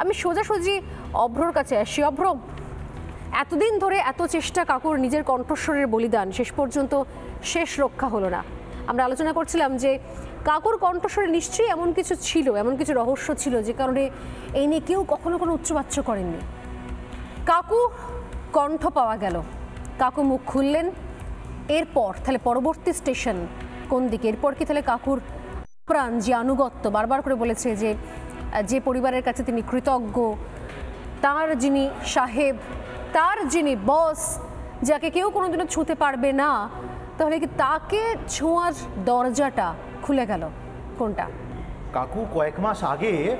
আমি সোজাসুজি অভ্রর কাছে আসি। অভ্র, এতদিন ধরে এত চেষ্টা কাকুর নিজের কণ্ঠস্বরের বলিদান, শেষ পর্যন্ত শেষ রক্ষা হলো না। আমরা আলোচনা করছিলাম যে কাকুর কণ্ঠস্বরে নিশ্চয়ই এমন কিছু ছিল, এমন কিছু রহস্য ছিল যে কারণে এই নিয়ে কেউ কখনো কোনো উচ্চবাচ্য করেননি। কাকু কণ্ঠ পাওয়া গেল। কাকু মুখ খুললেন। এরপর, তাহলে পরবর্তী স্টেশন কোন দিকে? এরপর কি তাহলে কাকুর প্রাণ যে আনুগত্য? বারবার করে বলেছে যে যে পরিবারের কাছে তিনি কৃতজ্ঞ, তার যিনি সাহেব, তার যিনি বস, যাকে কেউ কোনোদিনও ছুঁতে পারবে না, তাহলে কি তাকে ছোঁয়ার দরজাটা খুলে গেল? কোনটা? কাকু, কয়েক মাস আগে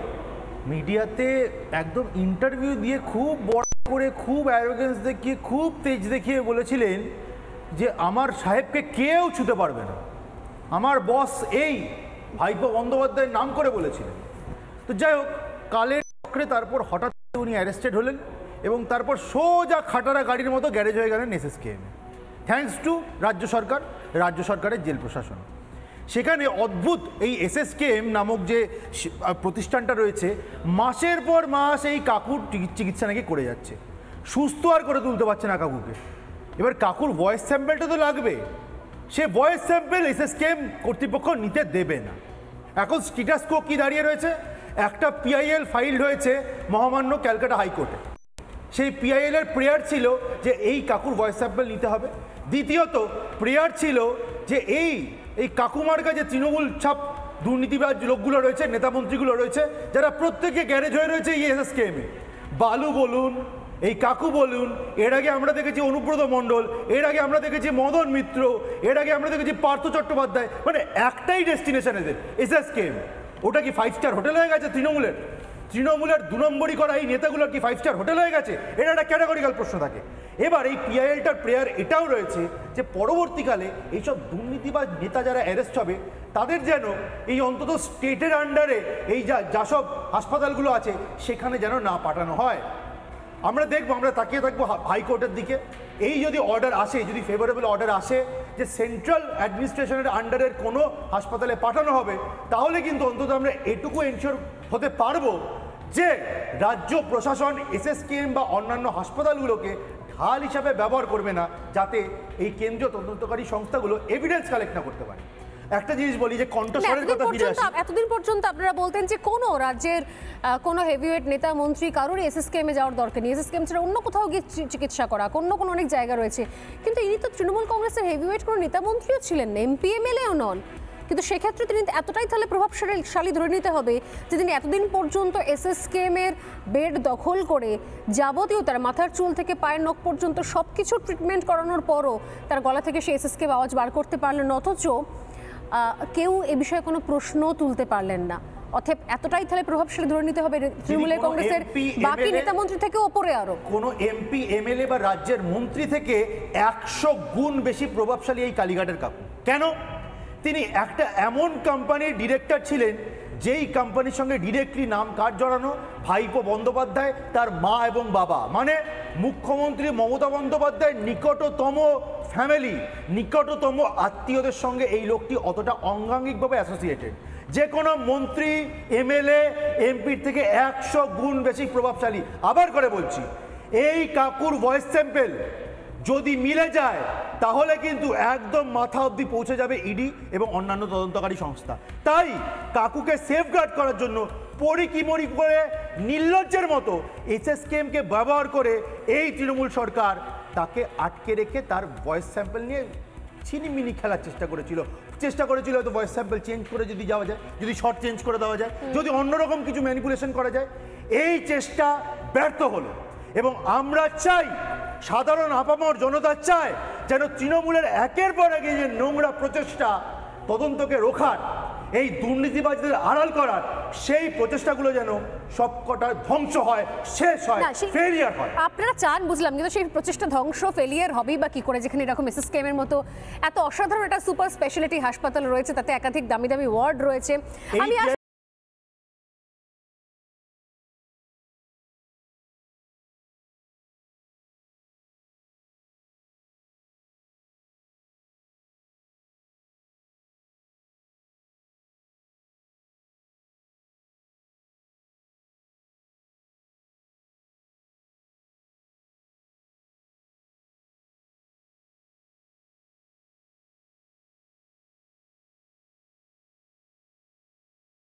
মিডিয়াতে একদম ইন্টারভিউ দিয়ে খুব বড় করে, খুব অ্যারোগেন্স দেখিয়ে, খুব তেজ দেখিয়ে বলেছিলেন যে আমার সাহেবকে কেউ ছুতে পারবে না। আমার বস এই ভাইপো বন্দ্যোপাধ্যায়ের নাম করে বলেছিলেন। তো যাই হোক, কালের চক্রে তারপর হঠাৎ উনি অ্যারেস্টেড হলেন এবং তারপর সোজা খাটারা গাড়ির মতো গ্যারেজ হয়ে গেলেন এসএসকেএমে থ্যাঙ্কস টু রাজ্য সরকার, রাজ্য সরকারের জেল প্রশাসন। সেখানে অদ্ভুত এই এসএসকেএম নামক যে প্রতিষ্ঠানটা রয়েছে, মাসের পর মাস এই কাকুর চিকিৎসা নাকি করে যাচ্ছে। সুস্থ আর করে তুলতে পারছে না কাকুকে। এবার কাকুর ভয়েস স্যাম্পেলটা তো লাগবে। সে ভয়েস স্যাম্পেল এসএসকেএম কর্তৃপক্ষ নিতে দেবে না। এখন স্টিটাসকো কি দাঁড়িয়ে রয়েছে? একটা পিআইএল ফাইল হয়েছে মহামান্য ক্যালকাটা হাইকোর্টে। সেই পিআইএল এর প্রেয়ার ছিল যে এই কাকুর ভয়েস স্যাম্পল নিতে হবে। দ্বিতীয়ত প্রেয়ার ছিল যে এই এই কাকুমার কাছে তৃণমূল ছাপ দুর্নীতিবাজ লোকগুলো রয়েছে নেতামন্ত্রীগুলো রয়েছে, যারা প্রত্যেকে গ্যারেজ হয়ে রয়েছে এই এসএসকেএমে বালু বলুন, এই কাকু বলুন, এর আগে আমরা দেখেছি অনুব্রত মণ্ডল, এর আগে আমরা দেখেছি মদন মিত্র, এর আগে আমরা দেখেছি পার্থ চট্টোপাধ্যায় মানে একটাই ডেস্টিনেশন এদের এসএসকেএম ওটা কি ফাইভ স্টার হোটেল হয়ে গেছে তৃণমূলের? তৃণমূলের দু নম্বরই করা এই নেতাগুলোর কি ফাইভ স্টার হোটেল হয়ে গেছে? এটা একটা ক্যাটাগরিক্যাল প্রশ্ন থাকে। এবার এই পিআইএলটার প্রেয়ার এটাও রয়েছে যে পরবর্তীকালে এইসব দুর্নীতিবাজ নেতা যারা অ্যারেস্ট হবে, তাদের যেন এই অন্তত স্টেটের আন্ডারে এই যা যা সব হাসপাতালগুলো আছে, সেখানে যেন না পাঠানো হয়। আমরা দেখব, আমরা তাকিয়ে থাকব হাইকোর্টের দিকে। এই যদি অর্ডার আসে, যদি ফেভারেবল অর্ডার আসে, যে সেন্ট্রাল অ্যাডমিনিস্ট্রেশনের আন্ডারের কোনো হাসপাতালে পাঠানো হবে, তাহলে কিন্তু অন্তত আমরা এটুকু এনশিওর হতে পারব যে রাজ্য প্রশাসন এসএসকেএম বা অন্যান্য হাসপাতালগুলোকে ঢাল হিসাবে ব্যবহার করবে না, যাতে এই কেন্দ্রীয় তদন্তকারী সংস্থাগুলো এভিডেন্স কালেক্ট না করতে পারে। একটা জিনিস বলি যে কণ্ঠস্বরের এতদিন কথা ফিরে পর্যন্ত আসি। এতদিন পর্যন্ত আপনারা বলতেন যে কোনো রাজ্যের কোনো হেভিওয়েট নেতা মন্ত্রী কারোর এসএসকেএমে যাওয়ার দরকার নেই। এসএসকেএম ছাড়া অন্য কোথাও গিয়ে চিকিৎসা করা অন্য কোনো অনেক জায়গা রয়েছে। কিন্তু ইনি তো তৃণমূল কংগ্রেসের হেভিওয়েট কোনো নেতা মন্ত্রীও ছিলেন না এমপি এমএলএও নন। কিন্তু সেক্ষেত্রে তিনি এতটাই তাহলে প্রভাবশালী ধরে নিতে হবে যে তিনি এতদিন পর্যন্ত এসএসকেএম এর বেড দখল করে যাবতীয় তার মাথার চুল থেকে পায়ের নখ পর্যন্ত সব কিছু ট্রিটমেন্ট করানোর পরও তার গলা থেকে সে এসএসকে আওয়াজ বার করতে পারলেন অথচ কেউ এ বিষয়ে কোনো প্রশ্ন তুলতে পারলেন না। অতএব এতটাই তাহলে প্রভাবশালী ধরে নিতে হবে। তৃণমূলের কংগ্রেসের বাকি নেতা মন্ত্রী থেকে ওপরে আরও। কোনো এমপি এমএলএ বা রাজ্যের মন্ত্রী থেকে একশো গুণ বেশি প্রভাবশালী এই কালীঘাটের কাকু। কেন? তিনি একটা এমন কোম্পানির ডিরেক্টর ছিলেন যেই কোম্পানির সঙ্গে ডিরেক্টলি নাম কার্ড জড়ানো? ভাইপো বন্দ্যোপাধ্যায় তার মা এবং বাবা। মানে মুখ্যমন্ত্রী মমতা বন্দ্যোপাধ্যায়ের নিকটতম ফ্যামিলি নিকটতম আত্মীয়দের সঙ্গে এই লোকটি অতটা অঙ্গাঙ্গিকভাবে অ্যাসোসিয়েটেড যে কোনো মন্ত্রী, এমএলএ এমপির থেকে একশো গুণ বেশি প্রভাবশালী। আবার করে বলছি, এই কাকুর ভয়েস স্যাম্পেল যদি মিলে যায়, তাহলে কিন্তু একদম মাথা অবধি পৌঁছে যাবে ইডি এবং অন্যান্য তদন্তকারী সংস্থা। তাই কাকুকে সেফগার্ড করার জন্য পরিকিমরি করে, নির্লজ্জের মতো এসএসকেএমকে ব্যবহার করে এই তৃণমূল সরকার তাকে আটকে রেখে তার ভয়েস স্যাম্পল নিয়ে ছিনিমিনি খেলার চেষ্টা করেছিল। চেষ্টা করেছিল হয়তো ভয়েস স্যাম্পল চেঞ্জ করে যদি যাওয়া যায় যদি শর্ট চেঞ্জ করে দেওয়া যায় যদি অন্যরকম কিছু ম্যানিপুলেশন করা যায়। এই চেষ্টা ব্যর্থ হলো এবং আমরা চাই সাধারণ আপামর জনতা চায় যেন তৃণমূলের একের পর এক এই যে নোংরা প্রচেষ্টা তদন্তকে রোখার। এই দুর্নীতিবাজদের আড়াল করার সেই প্রচেষ্টাগুলো যেন সবকটা ধ্বংস হয় শেষ হয় ফেলিয়ার হয়। আপনারা চান বুঝলাম কিন্তু সেই প্রচেষ্টা ধ্বংস ফেলিয়ার হবেই বা কি করে যেখানে এরকম এসএস এর মতো এত অসাধারণ একটা সুপার স্পেশালিটি হাসপাতাল রয়েছে তাতে একাধিক দামি দামি ওয়ার্ড রয়েছে। আমি